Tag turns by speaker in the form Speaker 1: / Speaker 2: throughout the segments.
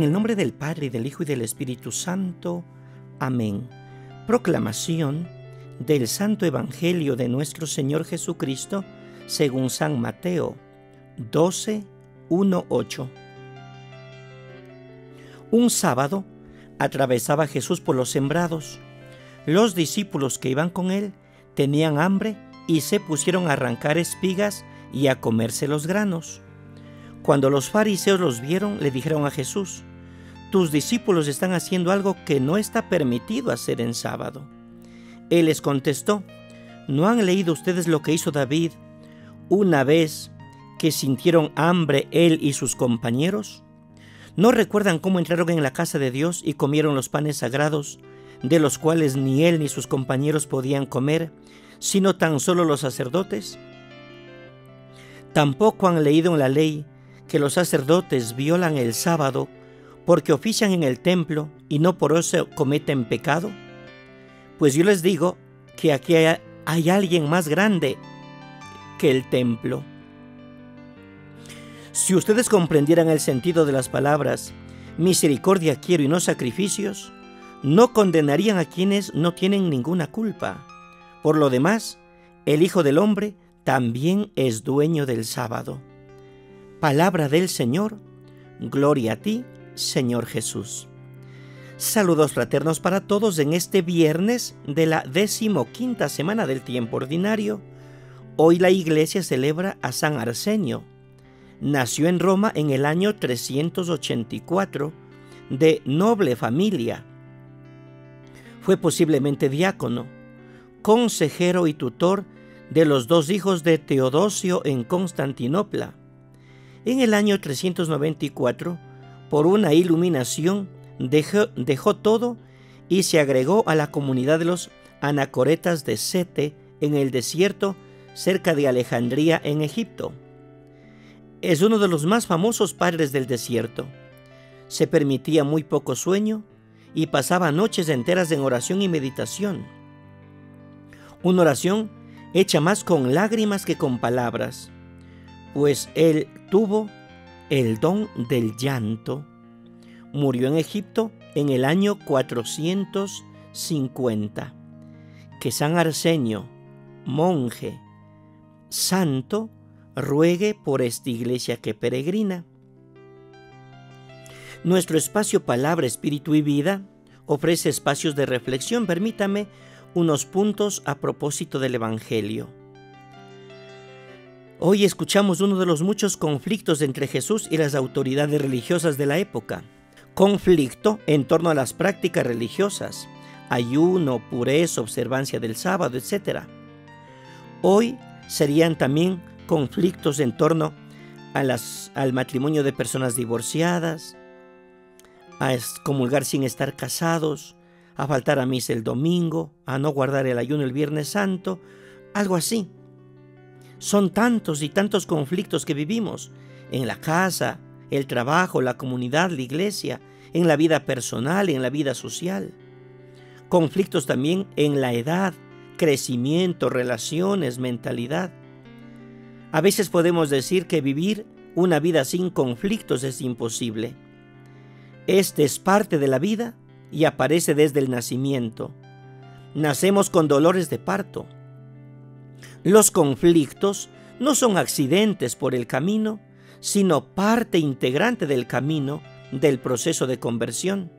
Speaker 1: En el nombre del Padre, y del Hijo y del Espíritu Santo. Amén. Proclamación del Santo Evangelio de nuestro Señor Jesucristo según San Mateo 12, 1, 8. Un sábado atravesaba Jesús por los sembrados. Los discípulos que iban con él tenían hambre y se pusieron a arrancar espigas y a comerse los granos. Cuando los fariseos los vieron, le dijeron a Jesús, tus discípulos están haciendo algo que no está permitido hacer en sábado. Él les contestó, ¿no han leído ustedes lo que hizo David una vez que sintieron hambre él y sus compañeros? ¿No recuerdan cómo entraron en la casa de Dios y comieron los panes sagrados, de los cuales ni él ni sus compañeros podían comer, sino tan solo los sacerdotes? Tampoco han leído en la ley que los sacerdotes violan el sábado porque ofician en el templo y no por eso cometen pecado? Pues yo les digo que aquí hay, alguien más grande que el templo. Si ustedes comprendieran el sentido de las palabras, misericordia quiero y no sacrificios, no condenarían a quienes no tienen ninguna culpa. Por lo demás, el Hijo del Hombre también es dueño del sábado. Palabra del Señor, gloria a ti, Señor Jesús. Saludos fraternos para todos en este viernes de la decimoquinta semana del tiempo ordinario. Hoy la iglesia celebra a San Arsenio. Nació en Roma en el año 384, de noble familia. Fue posiblemente diácono, consejero y tutor de los dos hijos de Teodosio en Constantinopla en el año 394, por una iluminación, dejó, todo y se agregó a la comunidad de los anacoretas de Sete en el desierto cerca de Alejandría en Egipto. Es uno de los más famosos padres del desierto. Se permitía muy poco sueño y pasaba noches enteras en oración y meditación. Una oración hecha más con lágrimas que con palabras pues él tuvo el don del llanto. Murió en Egipto en el año 450. Que San Arsenio, monje, santo, ruegue por esta iglesia que peregrina. Nuestro espacio Palabra, Espíritu y Vida ofrece espacios de reflexión. Permítame unos puntos a propósito del Evangelio. Hoy escuchamos uno de los muchos conflictos entre Jesús y las autoridades religiosas de la época. Conflicto en torno a las prácticas religiosas, ayuno, pureza, observancia del sábado, etc. Hoy serían también conflictos en torno al matrimonio de personas divorciadas, a comulgar sin estar casados, a faltar a misa el domingo, a no guardar el ayuno el Viernes Santo, algo así. Son tantos y tantos conflictos que vivimos en la casa, el trabajo, la comunidad, la iglesia, en la vida personal, en la vida social. Conflictos también en la edad, crecimiento, relaciones, mentalidad. A veces podemos decir que vivir una vida sin conflictos es imposible. Este es parte de la vida y aparece desde el nacimiento. Nacemos con dolores de parto, los conflictos no son accidentes por el camino, sino parte integrante del camino del proceso de conversión.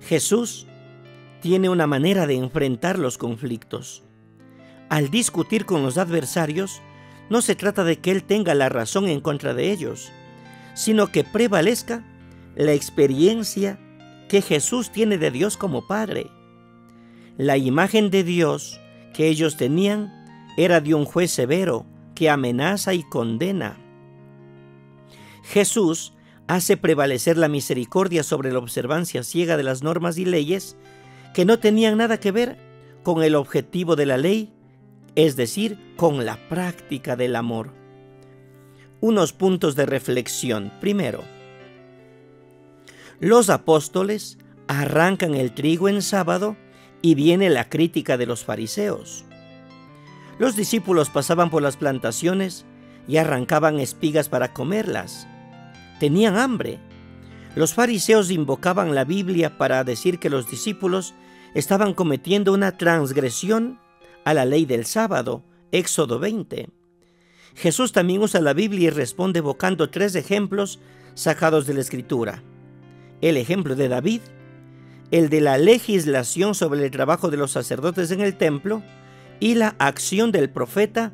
Speaker 1: Jesús tiene una manera de enfrentar los conflictos. Al discutir con los adversarios, no se trata de que Él tenga la razón en contra de ellos, sino que prevalezca la experiencia que Jesús tiene de Dios como Padre. La imagen de Dios que ellos tenían era de un juez severo que amenaza y condena. Jesús hace prevalecer la misericordia sobre la observancia ciega de las normas y leyes que no tenían nada que ver con el objetivo de la ley, es decir, con la práctica del amor. Unos puntos de reflexión. Primero, los apóstoles arrancan el trigo en sábado y viene la crítica de los fariseos. Los discípulos pasaban por las plantaciones y arrancaban espigas para comerlas. Tenían hambre, Los fariseos invocaban la Biblia para decir que los discípulos estaban cometiendo una transgresión a la ley del sábado, Éxodo 20. Jesús también usa la Biblia y responde evocando tres ejemplos sacados de la Escritura. El ejemplo de David, el de la legislación sobre el trabajo de los sacerdotes en el templo y la acción del profeta,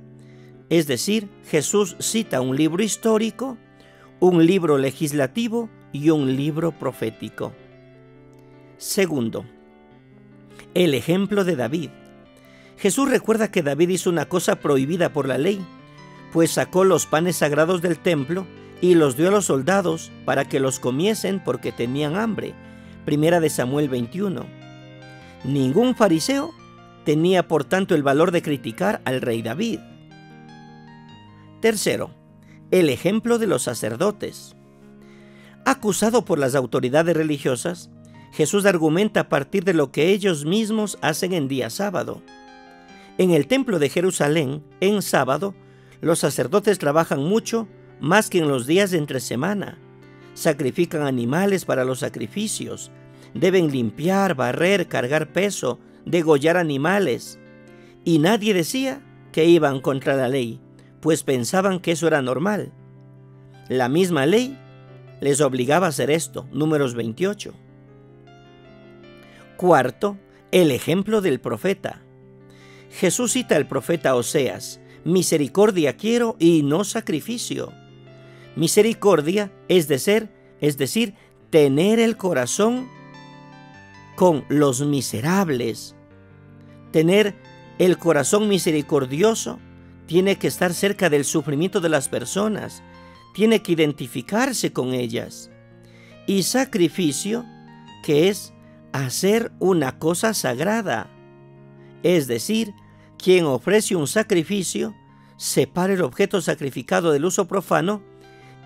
Speaker 1: es decir, Jesús cita un libro histórico, un libro legislativo y un libro profético. Segundo, el ejemplo de David. Jesús recuerda que David hizo una cosa prohibida por la ley, pues sacó los panes sagrados del templo y los dio a los soldados para que los comiesen porque tenían hambre. Primera de Samuel 21. Ningún fariseo tenía por tanto el valor de criticar al rey David. Tercero, el ejemplo de los sacerdotes. Acusado por las autoridades religiosas, Jesús argumenta a partir de lo que ellos mismos hacen en día sábado. En el templo de Jerusalén, en sábado, los sacerdotes trabajan mucho más que en los días de entre semana. Sacrifican animales para los sacrificios. Deben limpiar, barrer, cargar peso, degollar animales. Y nadie decía que iban contra la ley, pues pensaban que eso era normal. La misma ley les obligaba a hacer esto, números 28. Cuarto, el ejemplo del profeta. Jesús cita al profeta Oseas, misericordia quiero y no sacrificio. Misericordia es de ser, es decir, tener el corazón con los miserables. Tener el corazón misericordioso tiene que estar cerca del sufrimiento de las personas, tiene que identificarse con ellas. Y sacrificio, que es hacer una cosa sagrada. Es decir, quien ofrece un sacrificio separa el objeto sacrificado del uso profano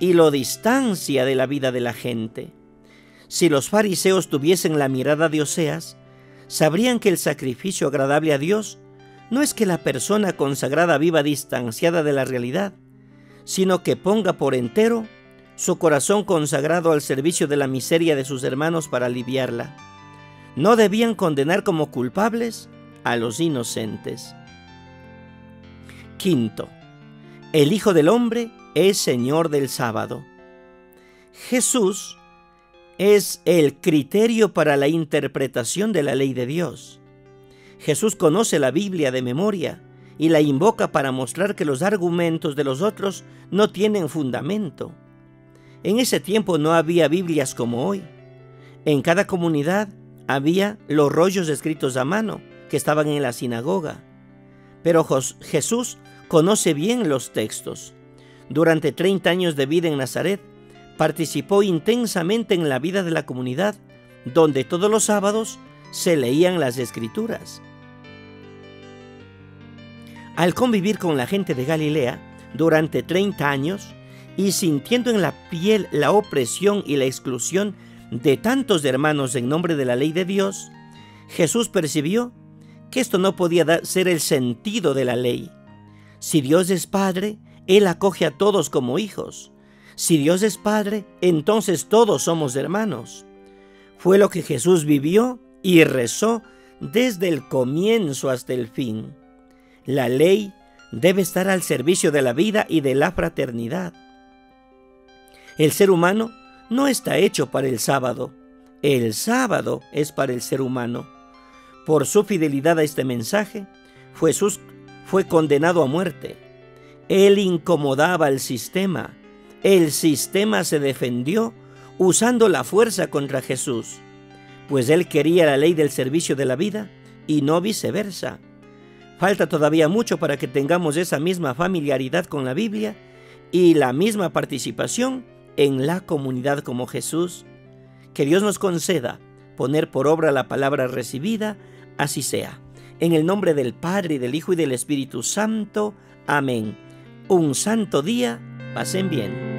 Speaker 1: y lo distancia de la vida de la gente. Si los fariseos tuviesen la mirada de Oseas, sabrían que el sacrificio agradable a Dios no es que la persona consagrada viva distanciada de la realidad, sino que ponga por entero su corazón consagrado al servicio de la miseria de sus hermanos para aliviarla. No debían condenar como culpables a los inocentes. Quinto, el Hijo del Hombre es Señor del sábado. Jesús es el criterio para la interpretación de la ley de Dios. Jesús conoce la Biblia de memoria y la invoca para mostrar que los argumentos de los otros no tienen fundamento. En ese tiempo no había Biblias como hoy. En cada comunidad había los rollos escritos a mano que estaban en la sinagoga. Pero Jesús conoce bien los textos. Durante 30 años de vida en Nazaret, participó intensamente en la vida de la comunidad, donde todos los sábados se leían las escrituras. Al convivir con la gente de Galilea durante 30 años y sintiendo en la piel la opresión y la exclusión de tantos hermanos en nombre de la ley de Dios, Jesús percibió que esto no podía ser el sentido de la ley. Si Dios es Padre, Él acoge a todos como hijos. Si Dios es Padre, entonces todos somos hermanos. Fue lo que Jesús vivió y rezó desde el comienzo hasta el fin. La ley debe estar al servicio de la vida y de la fraternidad. El ser humano no está hecho para el sábado. El sábado es para el ser humano. Por su fidelidad a este mensaje, Jesús fue condenado a muerte. Él incomodaba al sistema el sistema se defendió usando la fuerza contra Jesús, pues él quería la ley del servicio de la vida y no viceversa. Falta todavía mucho para que tengamos esa misma familiaridad con la Biblia y la misma participación en la comunidad como Jesús. Que Dios nos conceda poner por obra la palabra recibida, así sea. En el nombre del Padre, y del Hijo y del Espíritu Santo. Amén. Un santo día. Pasen bien.